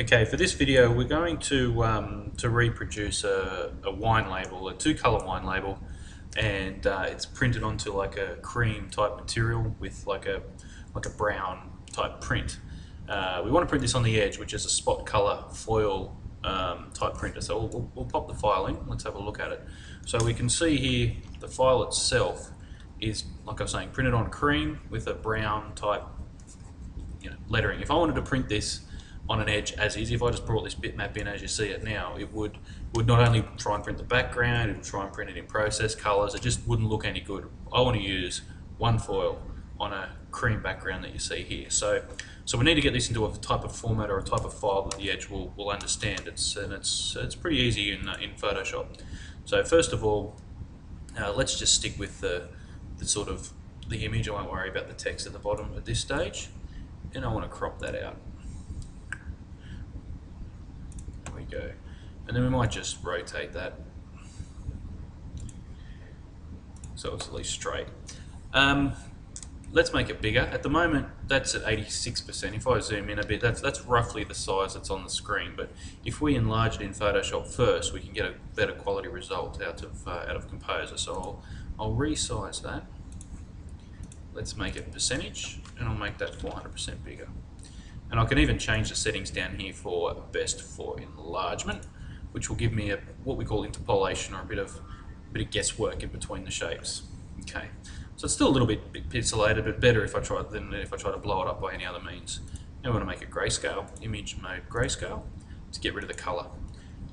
Okay, for this video we're going to um, to reproduce a, a, wine label, a two-color wine label, and uh, it's printed onto like a cream type material with like a like a brown type print. Uh, we want to print this on the edge, which is a spot color foil um, type printer. So we'll, we'll, pop the file in. Let's have a look at it. So we can see here the file itself is, like I was saying, printed on cream with a brown type you know, lettering. If I wanted to print this on an edge as is, if I just brought this bitmap in as you see it now, it would would not only try and print the background, it would try and print it in process colors, it just wouldn't look any good. I want to use one foil on a cream background that you see here. So, so we need to get this into a type of format or a type of file that the edge will, will understand. It's and it's it's pretty easy in uh, in Photoshop. So first of all, uh, let's just stick with the the sort of the image. I won't worry about the text at the bottom at this stage, and I want to crop that out. There we go, and then we might just rotate that so it's at least straight. Um, let's make it bigger. At the moment, that's at 86%. If I zoom in a bit, that's that's roughly the size that's on the screen. But if we enlarge it in Photoshop first, we can get a better quality result out of uh, out of Composer. So I'll, I'll resize that. Let's make it percentage, and I'll make that 400% bigger. And I can even change the settings down here for best for enlargement, which will give me a what we call interpolation or a bit of a bit of guesswork in between the shapes. Okay. So it's still a little bit, bit pixelated, but better if I try than if I try to blow it up by any other means. Now we want to make it grayscale, image mode grayscale, to get rid of the color.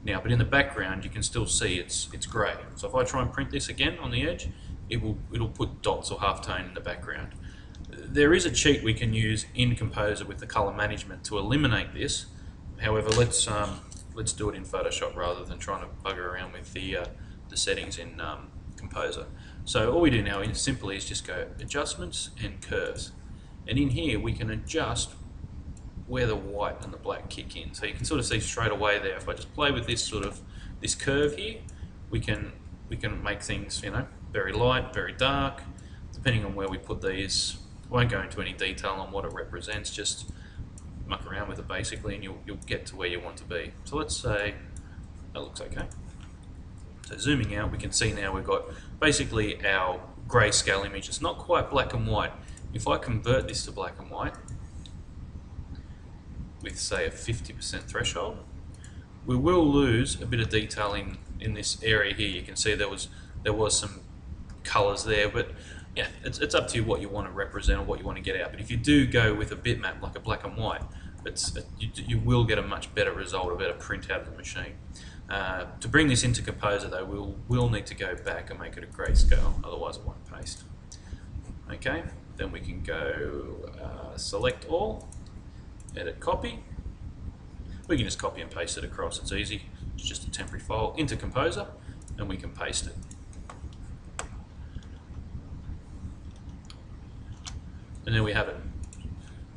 Now, but in the background, you can still see it's it's grey. So if I try and print this again on the edge, it will it'll put dots or halftone in the background. There is a cheat we can use in Composer with the color management to eliminate this. However, let's um, let's do it in Photoshop rather than trying to bugger around with the uh, the settings in um, Composer. So all we do now is simply is just go adjustments and curves. And in here we can adjust where the white and the black kick in. So you can sort of see straight away there, if I just play with this sort of, this curve here, we can, we can make things, you know, very light, very dark, depending on where we put these. Won't go into any detail on what it represents, just muck around with it basically and you'll, you'll get to where you want to be. So let's say that looks okay. So zooming out, we can see now we've got basically our grayscale image. It's not quite black and white. If I convert this to black and white, with say a 50% threshold, we will lose a bit of detail in, in this area here. You can see there was there was some colors there, but yeah, it's, it's up to you what you want to represent or what you want to get out. But if you do go with a bitmap like a black and white, it's, you, you will get a much better result, a better print out of the machine. Uh, to bring this into Composer though, we'll, we'll need to go back and make it a grayscale, otherwise it won't paste. Okay, then we can go uh, select all, edit copy. We can just copy and paste it across, it's easy. It's just a temporary file into Composer and we can paste it. And then we have it.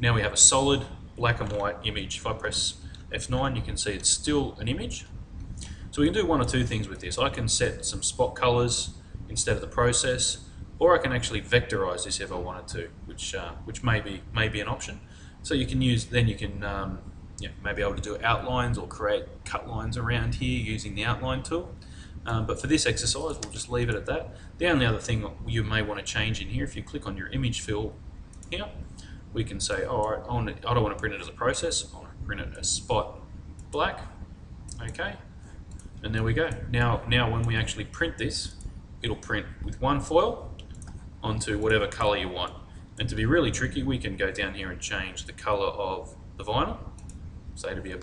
Now we have a solid black and white image. If I press F9, you can see it's still an image, so we can do one or two things with this. I can set some spot colors instead of the process, or I can actually vectorize this if I wanted to, which uh, which may be, may be an option. So you can use, then you can um, yeah, maybe able to do outlines or create cut lines around here using the outline tool. Um, but for this exercise, we'll just leave it at that. The only other thing you may want to change in here, if you click on your image fill here, we can say, all right, I, want to, I don't want to print it as a process, I want to print it as spot black, okay, and there we go. Now, now when we actually print this, it'll print with one foil onto whatever color you want. And to be really tricky, we can go down here and change the color of the vinyl, say to be a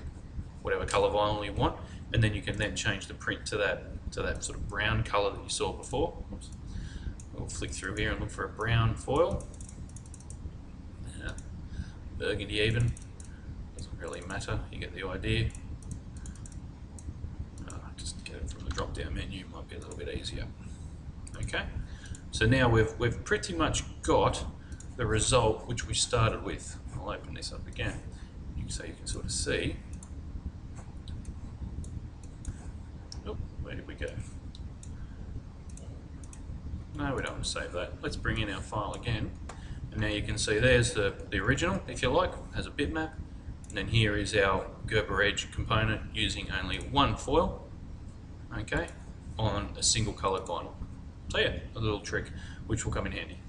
whatever color vinyl you want, and then you can then change the print to that to that sort of brown color that you saw before. Oops. We'll flick through here and look for a brown foil. Burgundy even, doesn't really matter, you get the idea Uh, just get it from the drop down menu might be a little bit easier. Okay, so now we've, we've pretty much got the result which we started with. I'll open this up again so you can sort of see. Oh, where did we go? No, we don't want to save that. Let's bring in our file again. And now you can see there's the, the original, if you like, has a bitmap. And then here is our Gerber Edge component using only one foil, okay, on a single coloured vinyl. So yeah, a little trick which will come in handy.